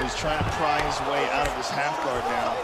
He's trying to pry his way out of his half guard now.